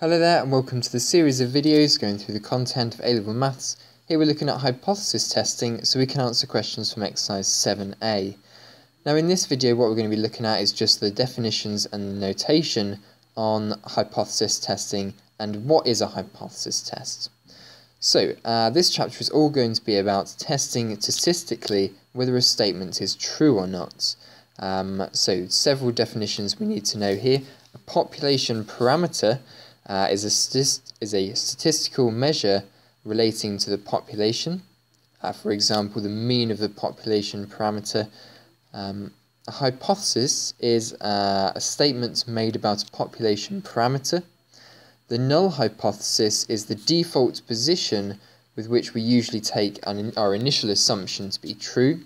Hello there and welcome to the series of videos going through the content of A-Level Maths. Here we're looking at hypothesis testing so we can answer questions from exercise 7a. Now in this video what we're going to be looking at is just the definitions and the notation on hypothesis testing and what is a hypothesis test. So uh, this chapter is all going to be about testing statistically whether a statement is true or not. Um, so several definitions we need to know here. A population parameter uh, is, a is a statistical measure relating to the population. Uh, for example, the mean of the population parameter. Um, a hypothesis is uh, a statement made about a population parameter. The null hypothesis is the default position with which we usually take our initial assumption to be true.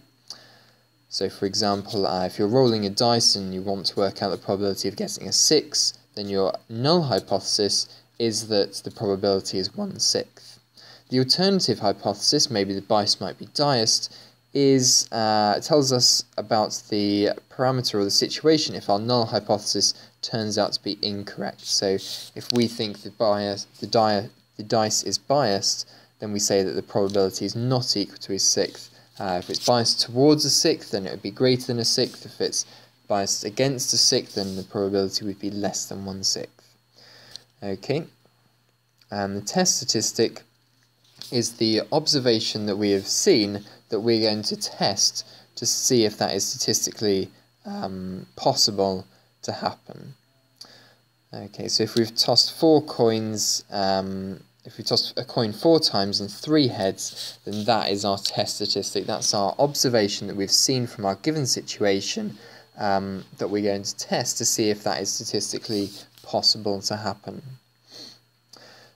So for example, uh, if you're rolling a dice and you want to work out the probability of getting a 6, then your null hypothesis is that the probability is one sixth. The alternative hypothesis, maybe the bias might be diest, is uh, tells us about the parameter or the situation if our null hypothesis turns out to be incorrect. So if we think the bias, the, di the dice is biased, then we say that the probability is not equal to a sixth. Uh, if it's biased towards a sixth, then it would be greater than a sixth. If it's biased against a sixth, then the probability would be less than one sixth. Okay, and the test statistic is the observation that we have seen that we're going to test to see if that is statistically um, possible to happen. Okay, so if we've tossed four coins, um, if we toss a coin four times and three heads, then that is our test statistic. That's our observation that we've seen from our given situation um, that we're going to test to see if that is statistically possible to happen.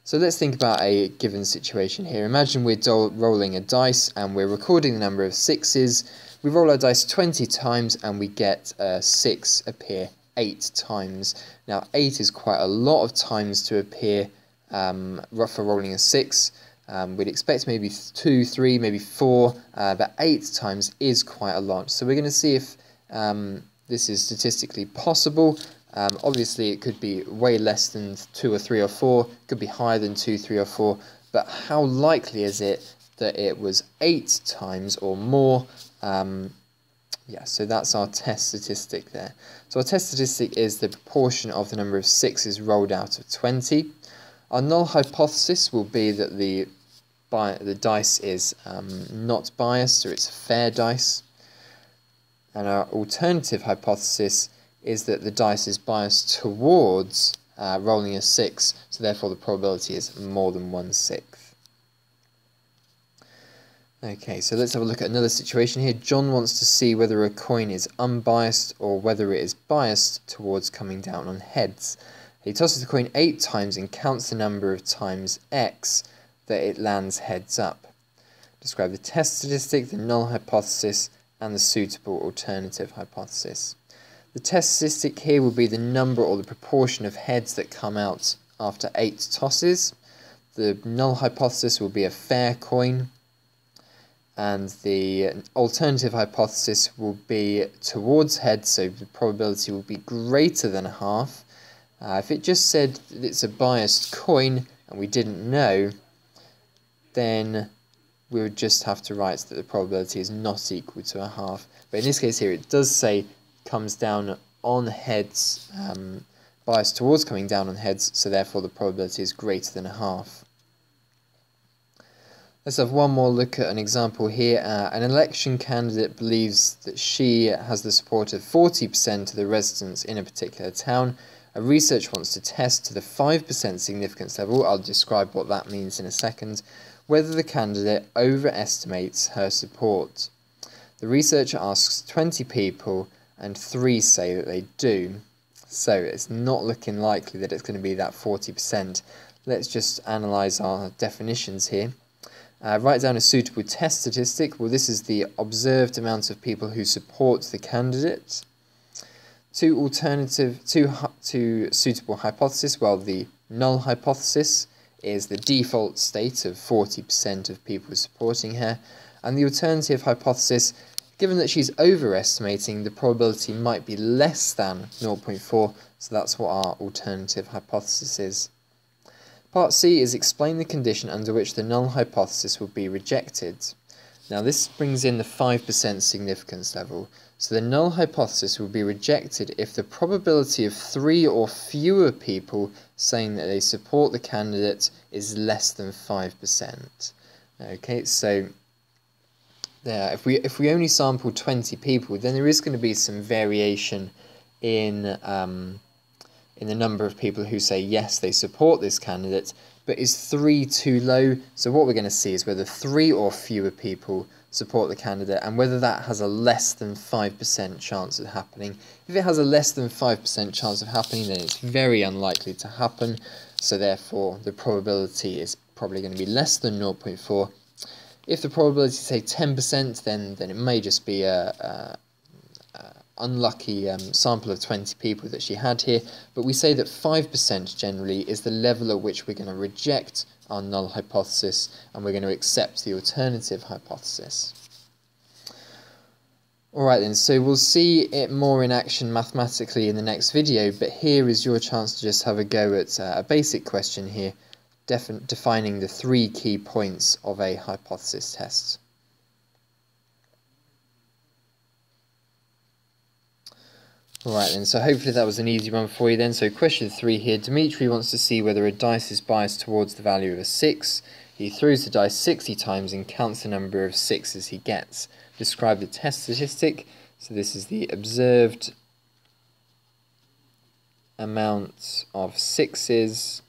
So let's think about a given situation here. Imagine we're rolling a dice and we're recording the number of sixes. We roll our dice 20 times and we get a 6 appear 8 times. Now 8 is quite a lot of times to appear um, for rolling a 6. Um, we'd expect maybe 2, 3, maybe 4, uh, but 8 times is quite a lot. So we're going to see if um, this is statistically possible. Um, obviously, it could be way less than 2 or 3 or 4, it could be higher than 2, 3 or 4, but how likely is it that it was 8 times or more? Um, yeah, so that's our test statistic there. So our test statistic is the proportion of the number of 6s rolled out of 20. Our null hypothesis will be that the, the dice is um, not biased, or it's a fair dice. And our alternative hypothesis is that the dice is biased towards uh, rolling a 6, so therefore the probability is more than 1 sixth. Okay, so let's have a look at another situation here. John wants to see whether a coin is unbiased or whether it is biased towards coming down on heads. He tosses the coin 8 times and counts the number of times x that it lands heads up. Describe the test statistic, the null hypothesis, and the suitable alternative hypothesis. The test statistic here will be the number or the proportion of heads that come out after 8 tosses. The null hypothesis will be a fair coin, and the alternative hypothesis will be towards heads, so the probability will be greater than half. Uh, if it just said that it's a biased coin and we didn't know, then we would just have to write that the probability is not equal to a half. But in this case here, it does say comes down on heads, um, biased towards coming down on heads, so therefore the probability is greater than a half. Let's have one more look at an example here. Uh, an election candidate believes that she has the support of 40% of the residents in a particular town. A researcher wants to test to the 5% significance level, I'll describe what that means in a second, whether the candidate overestimates her support. The researcher asks 20 people and 3 say that they do. So it's not looking likely that it's going to be that 40%. Let's just analyse our definitions here. Uh, write down a suitable test statistic. Well, this is the observed amount of people who support the candidate. Two alternative, two, two suitable hypothesis. Well, the null hypothesis is the default state of 40% of people supporting her, and the alternative hypothesis, given that she's overestimating, the probability might be less than 0.4, so that's what our alternative hypothesis is. Part C is explain the condition under which the null hypothesis will be rejected. Now this brings in the 5% significance level. So the null hypothesis will be rejected if the probability of three or fewer people saying that they support the candidate is less than 5%. Okay, so there, if we if we only sample 20 people, then there is going to be some variation in um, in the number of people who say yes, they support this candidate, but is three too low? So what we're going to see is whether three or fewer people support the candidate and whether that has a less than 5% chance of happening. If it has a less than 5% chance of happening, then it's very unlikely to happen, so therefore the probability is probably going to be less than 0.4. If the probability say 10%, then, then it may just be a, a unlucky um, sample of 20 people that she had here, but we say that 5% generally is the level at which we're going to reject our null hypothesis and we're going to accept the alternative hypothesis. Alright then, so we'll see it more in action mathematically in the next video, but here is your chance to just have a go at uh, a basic question here, defining the three key points of a hypothesis test. Alright then, so hopefully that was an easy one for you then. So question 3 here, Dimitri wants to see whether a dice is biased towards the value of a 6. He throws the dice 60 times and counts the number of 6s he gets. Describe the test statistic. So this is the observed amount of 6s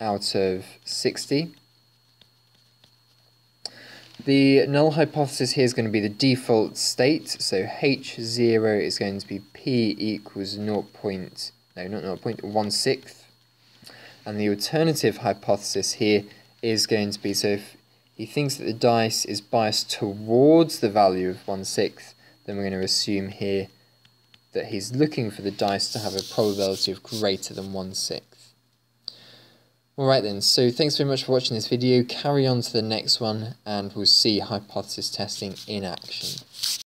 out of 60. The null hypothesis here is going to be the default state, so h0 is going to be p equals 0. Point, no, not 0 0.16. And the alternative hypothesis here is going to be, so if he thinks that the dice is biased towards the value of 1 6th, then we're going to assume here that he's looking for the dice to have a probability of greater than 1 6th. Alright then, so thanks very much for watching this video, carry on to the next one and we'll see hypothesis testing in action.